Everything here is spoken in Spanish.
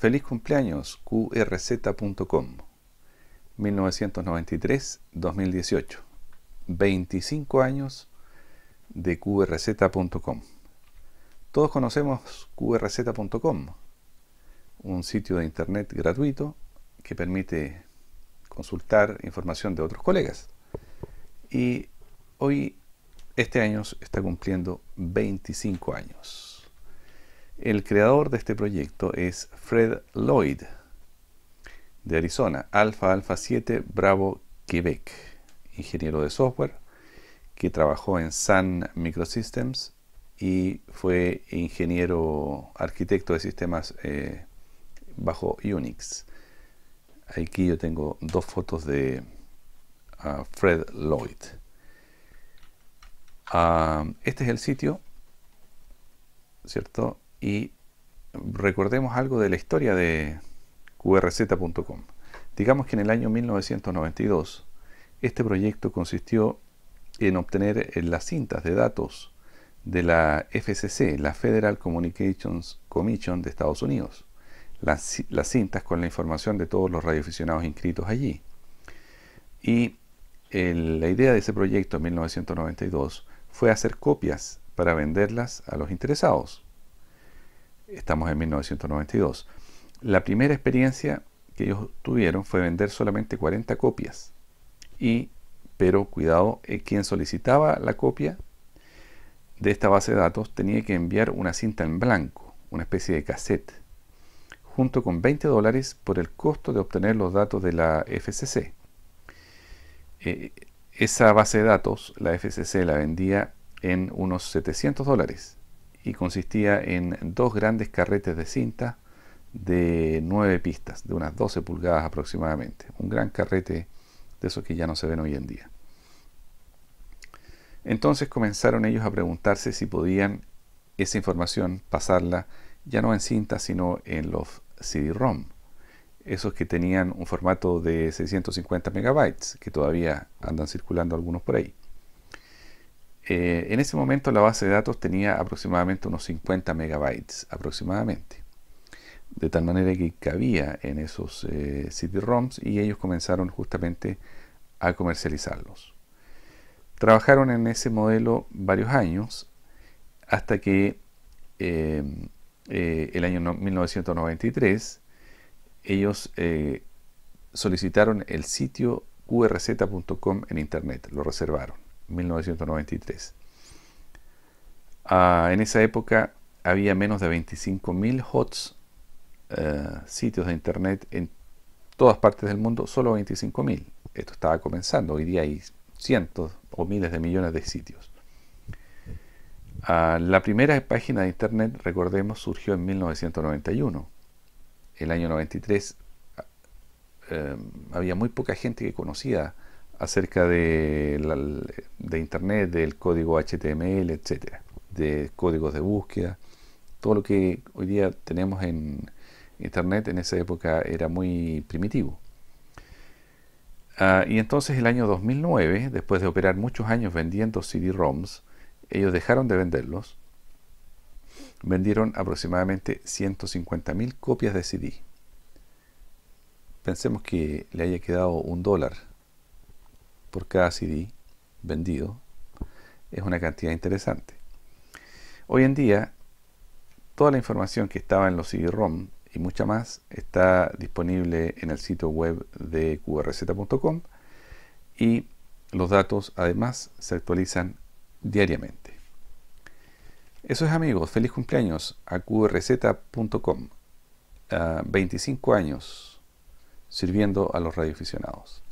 Feliz cumpleaños qrz.com 1993-2018 25 años de qrz.com Todos conocemos qrz.com un sitio de internet gratuito que permite consultar información de otros colegas. Y hoy, este año, está cumpliendo 25 años. El creador de este proyecto es Fred Lloyd, de Arizona, Alpha Alpha 7 Bravo Quebec, ingeniero de software que trabajó en Sun Microsystems y fue ingeniero arquitecto de sistemas eh, bajo Unix. Aquí yo tengo dos fotos de ah, Fred Lloyd. Ah, este es el sitio, ¿cierto? Y recordemos algo de la historia de qrz.com. Digamos que en el año 1992 este proyecto consistió en obtener eh, las cintas de datos de la FCC, la Federal Communications Commission de Estados Unidos las, cintas con la información de todos los radioaficionados inscritos allí. Y la idea de ese proyecto en 1992 fue hacer copias para venderlas a los interesados. Estamos en 1992. La primera experiencia que ellos tuvieron fue vender solamente 40 copias. Y, pero cuidado, eh, quien solicitaba la copia de esta base de datos tenía que enviar una cinta en blanco, una especie de cassette junto con 20 dólares por el costo de obtener los datos de la FCC. Eh, esa base de datos, la FCC la vendía en unos 700 dólares y consistía en dos grandes carretes de cinta de 9 pistas, de unas 12 pulgadas aproximadamente. Un gran carrete de esos que ya no se ven hoy en día. Entonces comenzaron ellos a preguntarse si podían esa información pasarla ya no en cinta, sino en los CD-ROM. Esos que tenían un formato de 650 megabytes, que todavía andan circulando algunos por ahí. Eh, en ese momento la base de datos tenía aproximadamente unos 50 megabytes, aproximadamente. De tal manera que cabía en esos eh, CD-ROMs y ellos comenzaron justamente a comercializarlos. Trabajaron en ese modelo varios años hasta que eh, eh, el año 1993, ellos eh, solicitaron el sitio qrz.com en internet, lo reservaron, 1993. Ah, en esa época había menos de 25.000 HOTS, eh, sitios de internet en todas partes del mundo, solo 25.000. Esto estaba comenzando, hoy día hay cientos o miles de millones de sitios. Ah, la primera página de Internet, recordemos, surgió en 1991. El año 93 ah, em, había muy poca gente que conocía acerca de, Internet, del código HTML, etcétera, de códigos de búsqueda. Todo lo que hoy día tenemos en Internet en esa época era muy primitivo. Ah, y entonces el año 2009, después de operar muchos años vendiendo CD-ROMs, ellos dejaron de venderlos, vendieron aproximadamente 150.000 copias de CD. Pensemos que le haya quedado un dólar por cada CD vendido. Es una cantidad interesante. Hoy en día, toda la información que estaba en los CD-ROM y mucha más está disponible en el sitio web de qrz.com y los datos además se actualizan diariamente. Eso es amigos, feliz cumpleaños a qrz.com. 25 años sirviendo a los radioaficionados.